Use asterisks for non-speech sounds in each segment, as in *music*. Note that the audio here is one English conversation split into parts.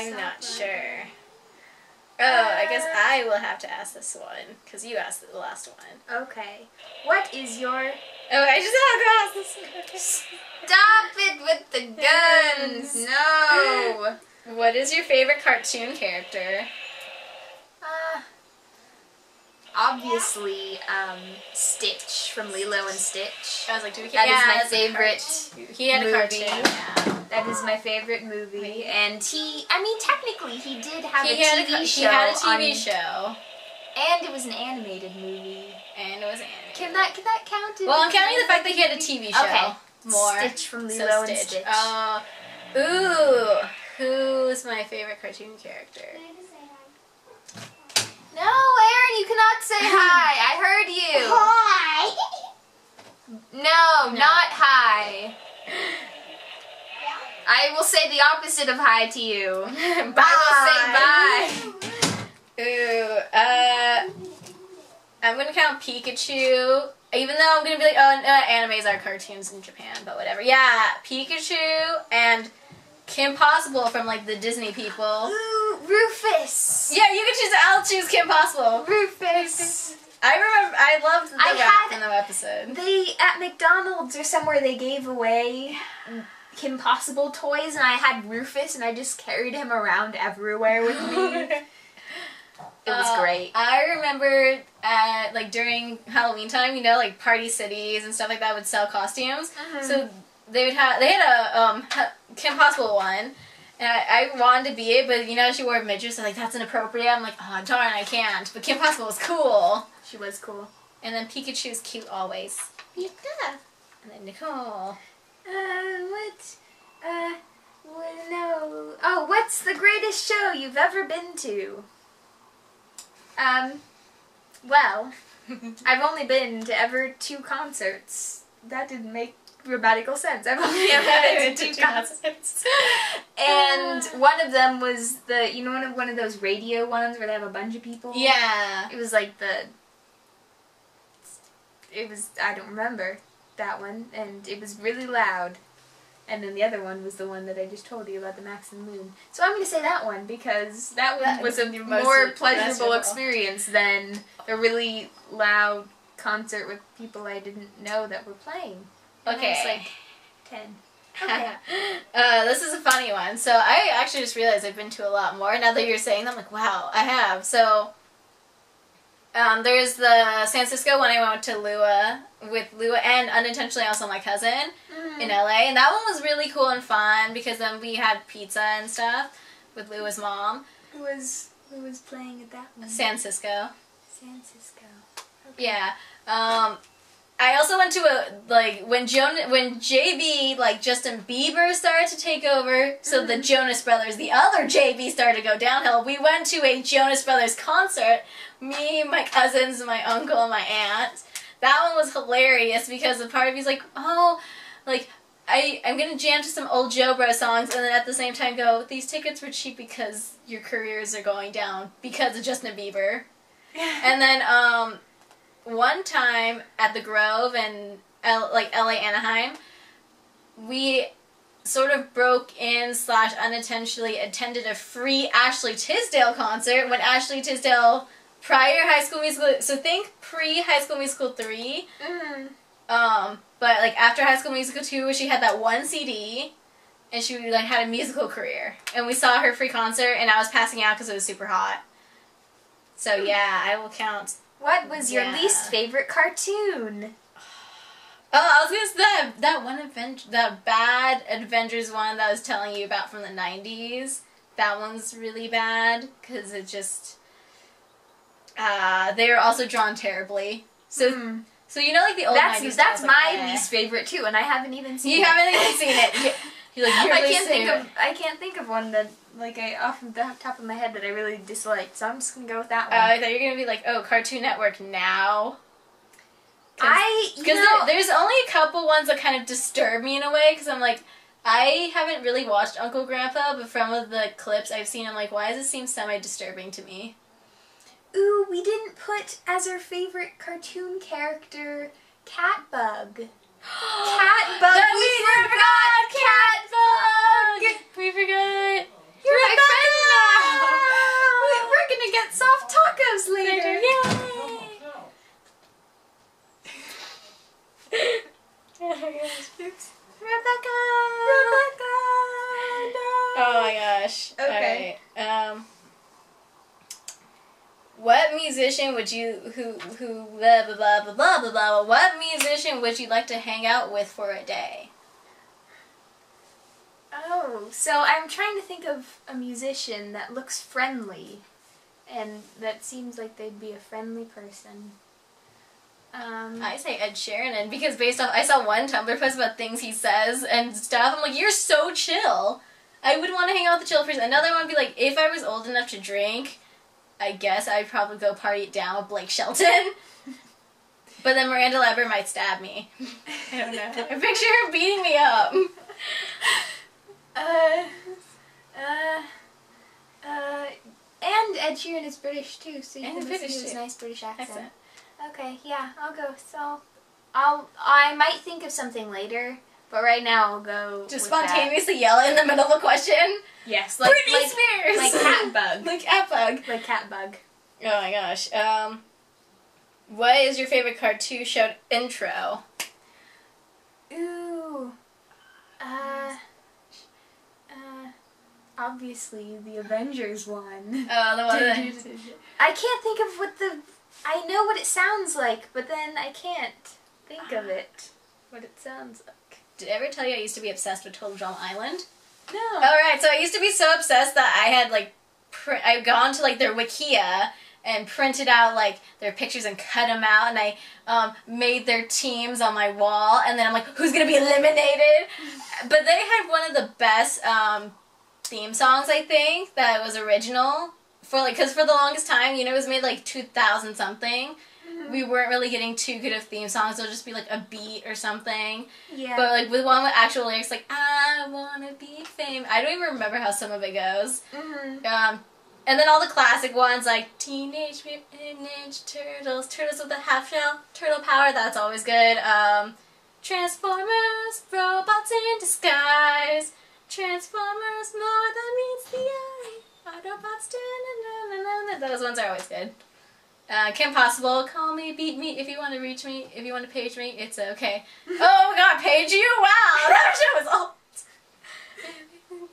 I'm not sure. Oh, I guess uh, I will have to ask this one because you asked the last one. Okay. What is your Oh, I just have to ask this. Stop it with the guns! *laughs* No! *laughs* What is your favorite cartoon character? Obviously, um, Stitch from Lilo and Stitch. I was like, do we? That is my favorite. He had a cartoon. Yeah. That is my favorite movie, and he, I mean, technically, he did have He a TV a, show. he had a TV on- show, and it was an animated movie. and it was animated. Can that can that count? well, I'm counting the fact that he had a? TV show. Okay. More. Stitch from Lilo so and Stitch. Stitch. Uh, ooh, who's my favorite cartoon character? no, you cannot say hi. I heard you. Hi. No, No. not hi. I will say the opposite of hi to you. *laughs* bye. I will say bye. Ooh, uh, I'm gonna count Pikachu. Even though I'm gonna be like, oh, uh, animes are cartoons in Japan, but whatever. Yeah, Pikachu and Kim Possible from like the Disney people. Ooh, Rufus. Yeah, you can choose. I'll choose Kim Possible. Rufus. I remember. I loved the I rap had- from the episode. They at McDonald's or somewhere they gave away Kim Possible toys, and I had Rufus, and I just carried him around everywhere with me. *laughs* It was Uh, great. I remember at like during Halloween time, you know, like Party Cities and stuff like that would sell costumes. Mhm. So they would have they had a um Kim Possible one. And I, I wanted to be it, but you know she wore midriff, so like that's inappropriate. I'm like, oh darn, I can't. But Kim Possible was cool. She was cool. And then Pikachu's cute always. Yeah. And then Nicole. Uh, what? Uh, well, no. Oh, what's the greatest show you've ever been to? Um, well, *laughs* I've only been to ever two concerts. That didn't make grammatical sense. I've only *laughs* ever been to two concerts. *laughs* And one of them was the, you know, one of, one of those radio ones where they have a bunch of people? Yeah. It was like the. It was I don't remember that one, and it was really loud. And then the other one was the one that I just told you about the Max and Moon. So I'm going to say that one because that one That was a more pleasurable experience than a really loud concert with people I didn't know that were playing. And I was Okay. like ten. Okay. *laughs* uh, this is a funny one. So I actually just realized I've been to a lot more. Now that you're saying them, I'm like, wow, I have. So um, there's the San Francisco one I went to Lua with Lua and unintentionally also my cousin Mm. in LA, and that one was really cool and fun because then we had pizza and stuff with Lua's mom. Who was who was playing at that one? San Francisco. San Francisco. Yeah. Um, I also went to a like when Joan when JB like Justin Bieber started to take over, so the Jonas Brothers, the other JB started to go downhill. We went to a Jonas Brothers concert. Me, my cousins, my uncle, and my aunt. That one was hilarious because the part of me's like, oh, like I I'm gonna jam to some old Joe Bro songs, and then at the same time go, these tickets were cheap because your careers are going down because of Justin Bieber. And then um, one time at the Grove and L- like LA Anaheim, we sort of broke in slash unintentionally attended a free Ashley Tisdale concert when Ashley Tisdale prior High School Musical. So think pre High School Musical three. Mm. Um, but like after High School Musical two, she had that one CD. And she like had a musical career, and we saw her free concert, and I was passing out because it was super hot. So yeah, I will count What was your Yeah. least favorite cartoon? *sighs* Oh, I was gonna say that that one adventure, that bad Avengers one that I was telling you about from the '90s. That one's really bad because it just uh, they are also drawn terribly. So, Hmm. so you know, like the old that's 90s that's stuff, like, my eh. least favorite too, and I haven't even seen. It. You it. haven't even seen it. *laughs* You- like you're I can't think soon. of I can't think of one that like I off the top of my head that I really disliked. So I'm just gonna go with that Uh, one. I thought you were gonna be like, oh, Cartoon Network now. I Because know, there's only a couple ones that kind of disturb me in a way, because I'm like, I haven't really watched Uncle Grandpa, but from the clips I've seen, I'm like, why does this seem semi-disturbing to me? ooh, we didn't put as our favorite cartoon character Catbug cat *gasps* bug. That we, forgot, forgot cat bug. We forgot. You're, You're my, friend, now. now. We're gonna get soft tacos later. Yay! oh gosh. *laughs* Rebecca. Rebecca. No. Oh my gosh. Okay. Right. Um what musician would you who who blah blah blah blah blah blah blah what musician would you like to hang out with for a day? Oh, so I'm trying to think of a musician that looks friendly, and that seems like they'd be a friendly person. Um, I say Ed Sheeran and because based off I saw one Tumblr post about things he says and stuff, I'm like, You're so chill. I would want to hang out with the chill person. Another one would be like, if I was old enough to drink, I guess I'd probably go party it down with Blake Shelton. *laughs* but then Miranda Lambert might stab me. I don't know. *laughs* I picture her beating me up. *laughs* uh, uh, uh, and Ed Sheeran is British too, so you And can listen British to his too. nice British accent. Accent. Okay, yeah, I'll go. So, I'll I might think of something later, but right now I'll go. Just with that. spontaneously yell in the middle of a question. Yes, like Britney like, Spears. like cat *laughs* bug, like cat bug. like cat bug. Oh my gosh. Um, what is your favorite cartoon show intro? Ooh. Uh. Uh. Obviously, the Avengers one. Oh, the one. *laughs* I can't think of what the. I know what it sounds like, but then I can't think of it. What it sounds like. Did I ever tell you I used to be obsessed with Total Drama Island? No. All right, so I used to be so obsessed that I had like, I've gone to like their Wikia and printed out like their pictures and cut them out, and I um, made their teams on my wall, and then I'm like, who's gonna be eliminated? *laughs* But they had one of the best um, theme songs, I think, that was original for like, cause for the longest time, you know, it was made like 2000 something. We weren't really getting too good of theme songs. It'll just be like a beat or something. Yeah. But like with one with actual lyrics, like I wanna be famous. I don't even remember how some of it goes. Mm-hmm. Um, and then all the classic ones like Teenage Mutant Ninja Turtles, Turtles with a Half Shell, Turtle Power. That's always good. Um, Transformers, robots in disguise. Transformers, more than meets the eye. Autobots, those ones are always good. Uh, Kim Possible, call me, beat me if you want to reach me, if you want to page me, it's okay. *laughs* oh God, page you? Wow, *laughs* that show was old.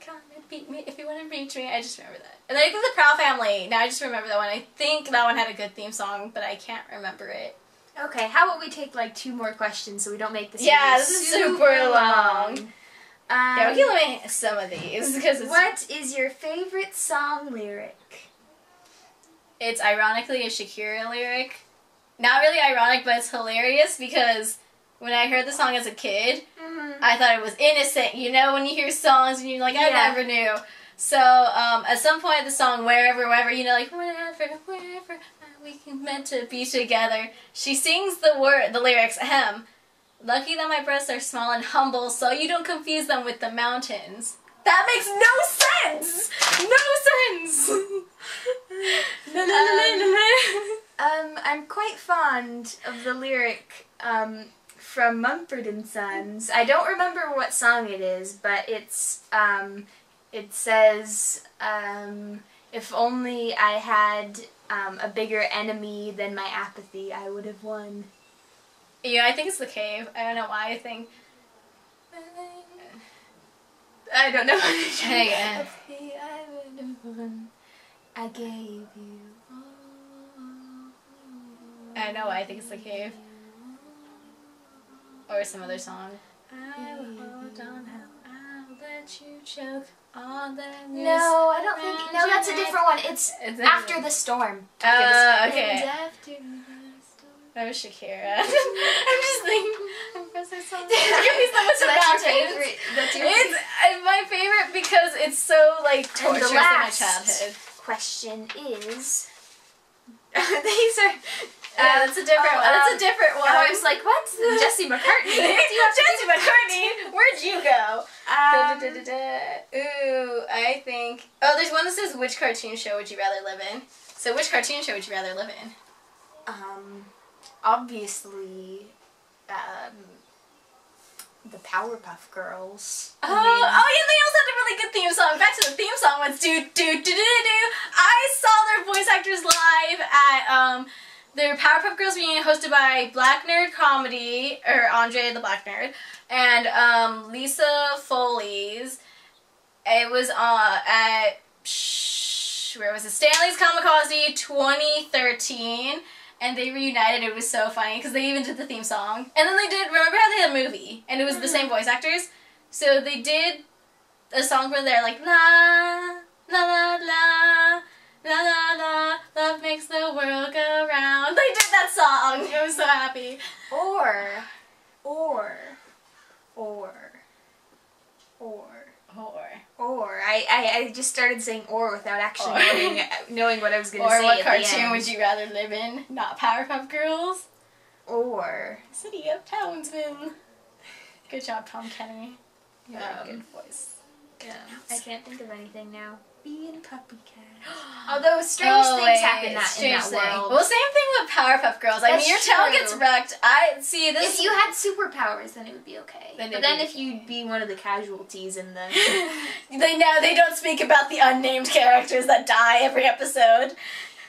*laughs* Come and beat me if you want to reach me. I just remember that. And then I think the Proud Family. Now I just remember that one. I think that one had a good theme song, but I can't remember it. Okay, how about we take like two more questions so we don't make this Yeah, this is super long. Um, yeah, we can limit some of these because it's, what is your favorite song lyric? It's ironically a Shakira lyric. Not really ironic, but it's hilarious because when I heard the song as a kid, Mm-hmm. I thought it was innocent. You know, when you hear songs and you're like, I Yeah. never knew. So um, at some point, the song "Wherever, Wherever," you know, like wherever, wherever we can meant to be together. She sings the word, the lyrics. Ahem. Lucky that my breasts are small and humble, so you don't confuse them with the mountains. That makes no sense. No sense. La. Um, I'm quite fond of the lyric um, from Mumford and Sons. I don't remember what song it is, but it's um, it says, um, "If only I had um, a bigger enemy than my apathy, I would have won." Yeah, I think it's the cave. I don't know why. I think. I don't know. Hey, uh, Apathy, I would have won. I gave you. I know I think it's the cave. Or some other song. I will hold on I'll let you choke on the No, I don't think. No, that's a different one. It's It's after the storm. Uh, And okay. That was Shakira. *laughs* I'm just thinking. I'm so sorry. Give me so much So that's your favorite. That's your It's uh, my favorite because it's so like And torturous the in my childhood. question is. *laughs* These are. Yeah, that's a different oh, one. That's um, a different one. I was like, what? *laughs* Jesse McCartney. Do you have to Jesse? McCartney, where'd you go? Um, da, da, da. Ooh, I think. Oh, there's one that says, which cartoon show would you rather live in? So, which cartoon show would you rather live in? um, obviously, um, the Powerpuff Girls. Oh, I mean- oh yeah, they also had a really good theme song. Back to the theme song was do do do do do do. I saw their voice actors live at um their Powerpuff Girls reunion hosted by Black Nerd Comedy or Andre the Black Nerd and um Lisa Foley's it was uh, at where was it? Stan Lee's Comikaze 2013, and they reunited. It was so funny because they even did the theme song, and then they did. Remember how they had a movie, and it was the mm-hmm. same voice actors. So they did a song where they're like la la la la. La la la, love makes the world go round. They did that song. I was so happy. Or, or, or, or. Or, Or I, I, I just started saying or without actually Or. knowing knowing what I was gonna say. or what at the cartoon end. would you rather live in? Not Powerpuff Girls. Or City of Townsville. Good job, Tom Kenny. You have a Um, good voice. yeah, I can't think of anything now. Being copycat. *gasps* Although strange Oh, things wait, happen that, in strange that thing. world. Well, same thing with Powerpuff Girls. I mean, your town true. gets wrecked. I see this. if you had superpowers, then it would be okay. Then but then be if you'd be one of the casualties in the *laughs* they know they don't speak about the unnamed characters that die every episode.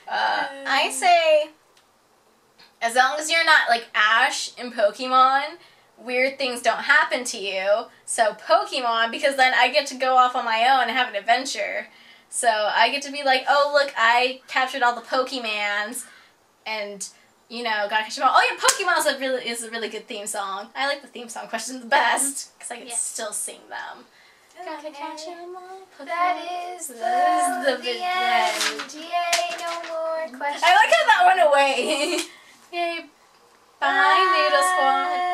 Uh, I say, as long as you're not like Ash in Pokemon, weird things don't happen to you. So Pokemon, because then I get to go off on my own and have an adventure. So I get to be like, oh look, I captured all the Pokemans, and you know, gotta catch them all. Oh yeah, Pokemon is a really is a really good theme song. I like the theme song question the best because I can Yes. still sing them. Gotta Okay. catch 'em all, Pokemon. That is the, That is the the, big end. Yay, no more questions. I like how that went away. *laughs* Yay. Bye, Noodle Squad.